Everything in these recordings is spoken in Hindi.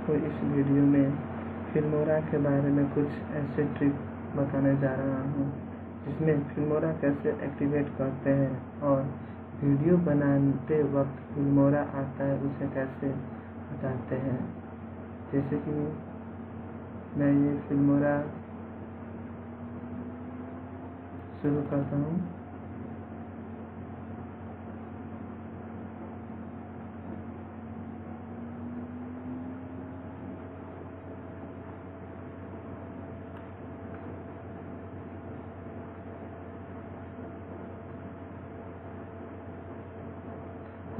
आपको इस वीडियो में फिल्मोरा के बारे में कुछ ऐसे ट्रिक बताने जा रहा हूँ, जिसमें फिल्मोरा कैसे एक्टिवेट करते हैं और वीडियो बनाते वक्त फिल्मोरा आता है, उसे कैसे हटाते हैं। जैसे कि मैं ये फिल्मोरा शुरू करता हूँ।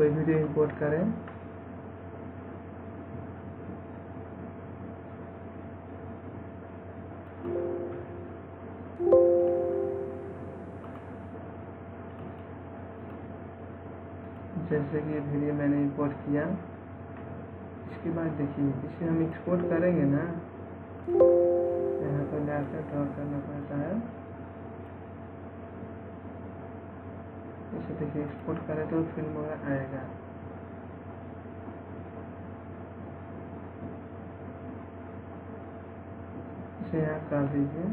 कोई वीडियो इंपोर्ट करें। जैसे कि ये वीडियो मैंने इंपोर्ट किया, इसके बाद देखिए, इसे हम एक्सपोर्ट करेंगे ना। यहाँ पर जाकर ड्रॉ करना पड़ता है। इसे देखिए एक्सपोर्ट करें तो फ़िल्म वगैरह आएगा। इसे यहाँ कर दीजिए।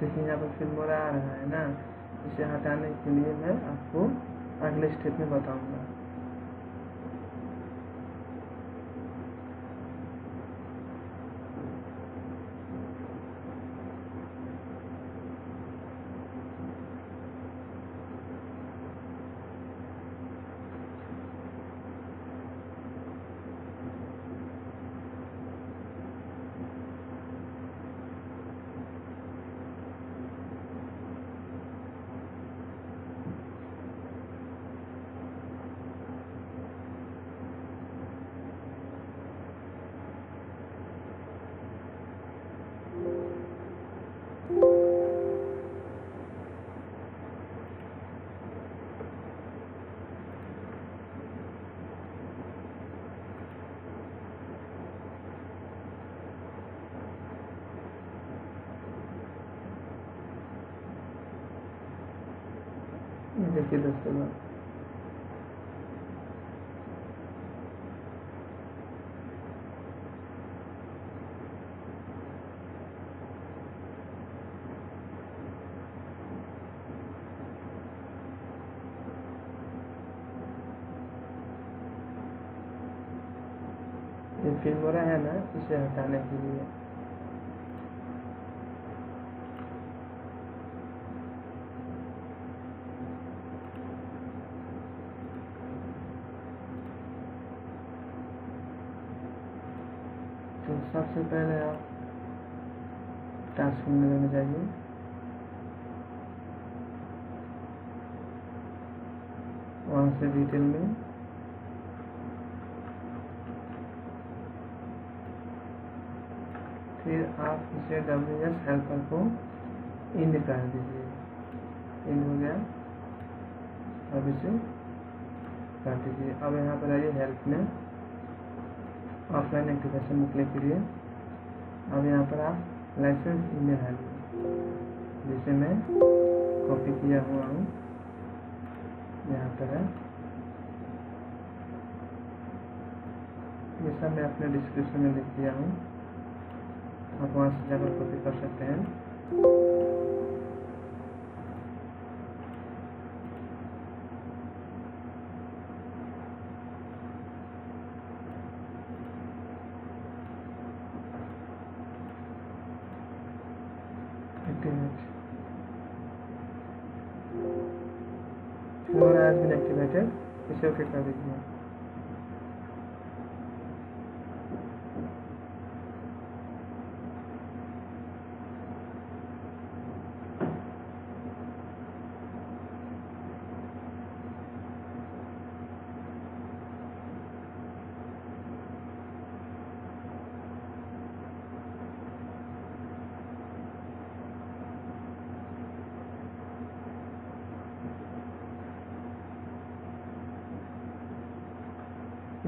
देखिए, यहाँ पर फ़िल्म आ रहा है ना। इसे हटाने के लिए मैं आपको अगले स्टेप में बताऊँगा। देखिए दोस्तों ये फिल्मोरा है ना इसे हटाने के लिए। तो सबसे पहले आप टास्क मेनू में जाइए। वहाँ से डिटेल में। फिर आप इसे डब्ल्यू एस हेल्पर को इंड कर दीजिए। इंड हो गया। अब इसे कर दीजिए। अब यहाँ पर आइए हेल्प में। ऑफलाइन एक्टिवेशन में क्लिक करिए अब यहाँ पर आप लाइसेंस ईमेल है। जिसे मैं कॉपी किया हुआ हूँ। यहाँ पर है। ये सब मैं अपने डिस्क्रिप्शन में लिख दिया हूँ। आप वहाँ से जाकर कॉपी कर सकते हैं। activate. Camera has been activated. Reserve it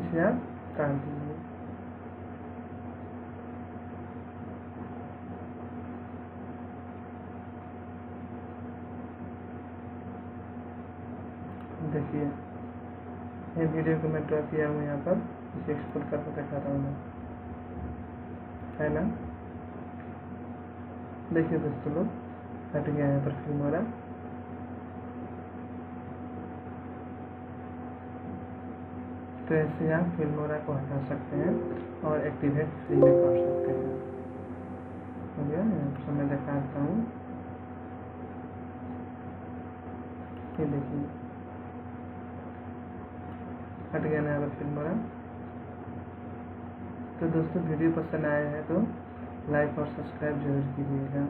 इसे आप दीजिए देखिए, ये वीडियो को मैं ड्रॉ किया हूँ यहाँ पर, इसे एक्सपोर्ट करके दिखा रहा हूँ है ना? देखिए दोस्तों लोग हट गया यहाँ पर फिल्मोरा तो ऐसे आप फिल्मोरा को हटा सकते हैं और एक्टिवेट फ्री में कर सकते हैं। यहाँ मैं दिखाता हूँ। ये देखिए। हट गया ना यहाँ फिल्मोरा तो दोस्तों, वीडियो पसंद आया है तो लाइक और सब्सक्राइब ज़रूर कीजिएगा।